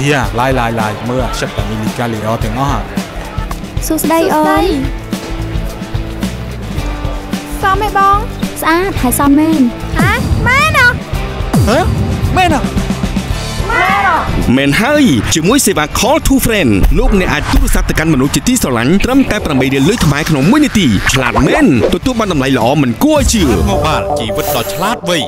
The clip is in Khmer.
ធីឡាយឡាយឡាយមើលសិតតែមីលីកាលីអទាំងអស់សួស្ដីអូនសមឯបងស្អាតហើយសមមែនហាម៉ែណោះហ៎មែនអមែនហើយជាមួយសេវា Call to Friend លោកអ្នកអាចទូរស័ព្ទទៅកាន់មនុស្សជាទីស្រឡាញ់ត្រឹមតែ8រៀលលុយខ្មែរក្នុង1នាទីឆ្លាតមែនទទួលបានតម្លៃល្អមិនគួរឲ្យជឿមកបាលជីវិតដ៏ឆ្លាតវៃ